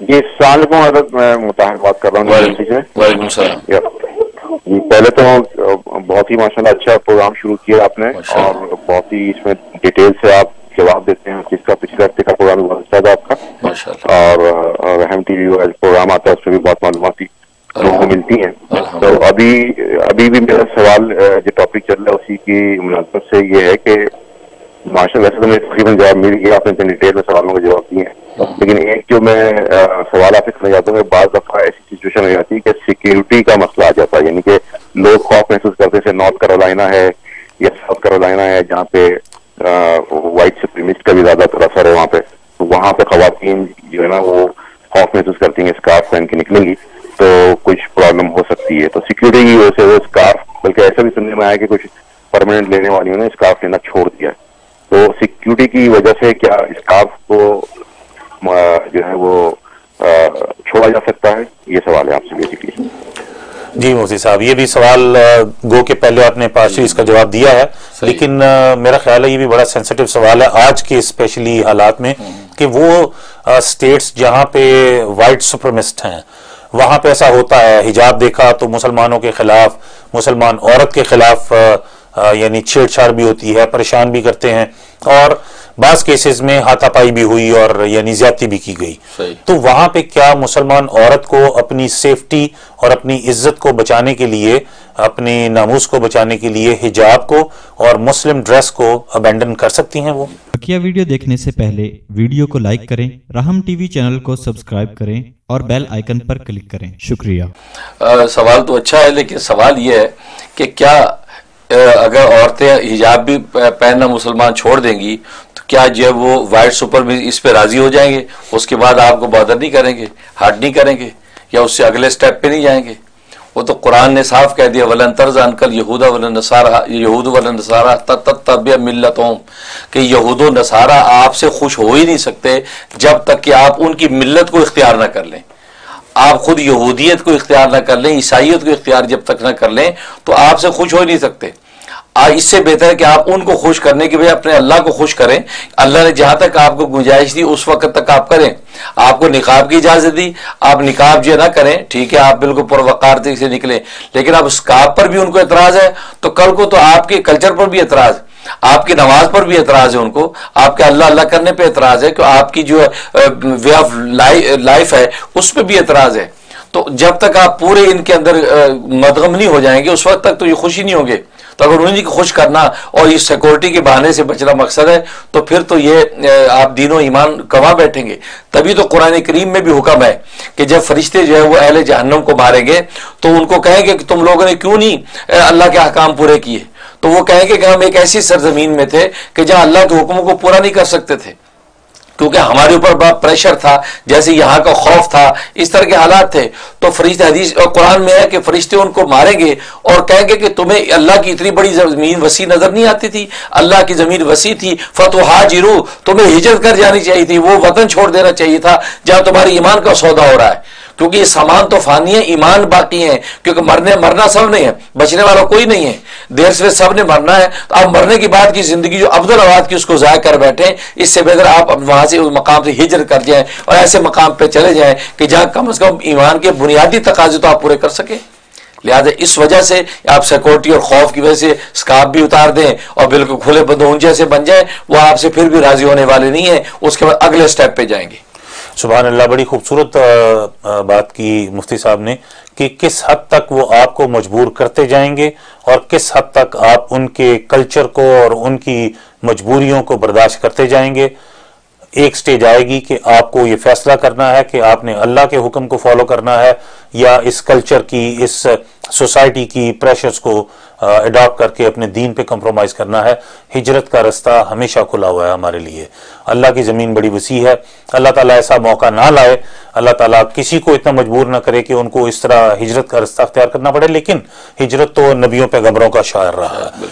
جی السلام علیکم حضرت میں متحر بات کر رہا ہوں جی وعلیکم السلام. جی پہلے تو بہت ہی ماشاءاللہ اچھا پروگرام شروع کیا آپ نے. اور بہت ہی اس میں ڈیٹیل سے آپ جواب دیتے ہیں جس کا پچھلے ہفتے کا پروگرام بہت اچھا تھا آپ کا۔ ماشاء اللہ۔ اور رحم ٹی وی پروگرام آتا ہے اس میں بھی بہت معلوماتی لوگوں کو ملتی ہیں۔ تو ابھی ابھی بھی میرا سوال جو ٹاپک چل رہا ہے اسی کی مناسبت سے یہ ہے کہ ماشاء اللہ ویسے تو مجھے تقریباً جواب مل گیا آپ نے اتنے ڈیٹیل میں سوالوں کا جواب دیے ہیں۔ لیکن ایک جو میں سوال آپ سے کرنا چاہتا ہوں کہ بعض دفعہ ایسی سچویشن ہو جاتی ہے کہ سیکیورٹی کا مسئلہ آ جاتا ہے یعنی کہ لوگ خوف محسوس کرتے ہیں نارتھ کیرولائنا ہے یا ساؤتھ کیرولائنا ہے جہاں پہ وائٹ سپریمسٹ کا بھی زیادہ تر اثر ہے وہاں پہ تو وہاں پہ خواتین جو ہے نا وہ خوف محسوس کرتی ہیں اسکارف پہن کے نکلیں گی تو کچھ پرابلم ہو سکتی ہے۔ تو سیکورٹی کی وجہ سے وہ اسکارف بلکہ ایسا بھی سننے میں آیا کہ کچھ پرماننٹ لینے والیوں نے اسکارف لینا چھوڑ دیا۔ ہے تو سیکورٹی کی وجہ سے کیا اسکارف کو جو ہے وہ چھوڑا جا سکتا ہے یہ سوال ہے آپ سے بیسکلی جی مفتی صاحب یہ بھی سوال گو کے پہلے آپ نے پارشلی اس کا جواب دیا ہے۔ لیکن میرا خیال ہے یہ بھی بڑا سینسٹیو سوال ہے آج کے اسپیشلی حالات میں کہ وہ اسٹیٹس جہاں پہ وائٹ سپرمسٹ ہیں وہاں پہ ایسا ہوتا ہے حجاب دیکھا تو مسلمانوں کے خلاف مسلمان عورت کے خلاف یعنی چھیڑ چھاڑ بھی ہوتی ہے پریشان بھی کرتے ہیں اور بعض کیسز میں ہاتھا پائی بھی ہوئی اور یعنی زیادتی بھی کی گئی۔ صحیح۔ تو وہاں پہ کیا مسلمان عورت کو اپنی سیفٹی اور اپنی عزت کو بچانے کے لیے اپنی ناموس کو بچانے کے لیے حجاب کو اور مسلم ڈریس کو ابینڈن کر سکتی ہیں وہ؟ بقیہ ویڈیو دیکھنے سے پہلے ویڈیو کو لائک کریں راہم ٹی وی چینل کو سبسکرائب کریں اور بیل آئیکن پر کلک کریں۔ شکریہ۔ آ، سوال تو اچھا ہے لیکن سوال یہ ہے کہ کیا اگر عورتیں حجاب بھی پہننا مسلمان چھوڑ دیں گی، تو کیا جو وہ وائٹ سپر میں اس پہ راضی ہو جائیں گے؟ اس کے بعد آپ کو بادر نہیں کریں گے ہارڈ نہیں کریں گے، یا اس سے اگلے سٹیپ پہ نہیں جائیں گے؟ وہ تو قرآن نے صاف کہہ دیا، ولن طرز انکل یہود ولن نصارہ یہود ولن نصارہ تب تب ملتوں کہ یہود و نصارہ آپ سے خوش ہو ہی نہیں سکتے جب تک کہ آپ ان کی ملت کو اختیار نہ کر لیں۔ آپ خود یہودیت کو اختیار نہ کر لیں، عیسائیت کو اختیار جب تک نہ کر لیں، تو آپ سے خوش ہو نہیں سکتے۔ اس سے بہتر ہے کہ آپ ان کو خوش کرنے کے بجائے اپنے اللہ کو خوش کریں۔ اللہ نے جہاں تک آپ کو گنجائش دی، اس وقت تک آپ کریں۔ آپ کو نقاب کی اجازت دی، آپ نقاب جو نہ کریں، ٹھیک ہے، آپ بالکل پروقار سے نکلیں۔ لیکن اب اسکاپ پر بھی ان کو اعتراض ہے، تو کل کو تو آپ کے کلچر پر بھی اعتراض ہے۔ آپ کی نماز پر بھی اعتراض ہے ان کو۔ آپ کے اللہ اللہ کرنے پہ اعتراض ہے کہ آپ کی جو وے آف لائف ہے، اس پہ بھی اعتراض ہے۔ تو جب تک آپ پورے ان کے اندر مدغم نہیں ہو جائیں گے، اس وقت تک تو یہ خوشی نہیں ہوں گے تو اگر انہیں کو خوش کرنا اور اس سیکورٹی کے بہانے سے بچنا مقصد ہے، تو پھر تو یہ آپ دین و ایمان کما بیٹھیں گے۔ تبھی تو قرآن کریم میں بھی حکم ہے کہ جب فرشتے جو ہے وہ اہل جہنم کو ماریں گے، تو ان کو کہیں گے کہ تم لوگوں نے کیوں نہیں اللہ کے احکام پورے کیے۔ تو وہ کہیں گے کہ ہم ایک ایسی سرزمین میں تھے کہ جہاں اللہ کے حکموں کو پورا نہیں کر سکتے تھے۔ کیونکہ ہمارے اوپر بڑا پریشر تھا، جیسے یہاں کا خوف تھا، اس طرح کے حالات تھے۔ تو فرشتے حدیث اور قرآن میں ہے کہ فرشتے ان کو ماریں گے اور کہیں گے کہ تمہیں اللہ کی اتنی بڑی زمین وسیع نظر نہیں آتی تھی۔ اللہ کی زمین وسیع تھی۔ فتح جرو تمہیں ہجرت کر جانی چاہیے تھی، وہ وطن چھوڑ دینا چاہیے تھا، جہاں تمہاری ایمان کا سودا ہو رہا ہے۔ کیونکہ یہ سامان تو فانی ہے، ایمان باقی ہے کیونکہ مرنے، مرنا سب نہیں ہے، بچنے والا کوئی نہیں ہے۔ دیر سے سب نے مرنا ہے۔ تو اب مرنے کے بعد کی زندگی جو عبد الواد کی اس کو ضائع کر بیٹھے اس سے بہتر آپ وہاں سے اس مقام سے ہجرت کر جائیں اور ایسے مقام پہ چلے جائیں کہ جہاں کم از کم ایمان کے بنیادی تقاضے تو آپ پورے کر سکیں۔ لہٰذا اس وجہ سے آپ سیکورٹی اور خوف کی وجہ سے سکاپ بھی اتار دیں اور بالکل کھلے بدون جیسے بن جائیں، وہ آپ سے پھر بھی راضی ہونے والے نہیں ہیں۔ اس کے بعد اگلے سٹیپ پہ جائیں گے۔ سبحان اللہ، بڑی خوبصورت بات کی مفتی صاحب نے کہ کس حد تک وہ آپ کو مجبور کرتے جائیں گے اور کس حد تک آپ ان کے کلچر کو اور ان کی مجبوریوں کو برداشت کرتے جائیں گے۔ ایک سٹیج آئے گی کہ آپ کو یہ فیصلہ کرنا ہے کہ آپ نے اللہ کے حکم کو فالو کرنا ہے یا اس کلچر کی، اس سوسائٹی کی پریشرز کو اڈاپٹ کر کے اپنے دین پہ کمپرومائز کرنا ہے۔ ہجرت کا رستہ ہمیشہ کھلا ہوا ہے ہمارے لیے۔ اللہ کی زمین بڑی وسیع ہے۔ اللہ تعالیٰ ایسا موقع نہ لائے۔ اللہ تعالیٰ کسی کو اتنا مجبور نہ کرے کہ ان کو اس طرح ہجرت کا رستہ اختیار کرنا پڑے، لیکن ہجرت تو نبیوں پیغمبروں کا شاعر رہا ہے۔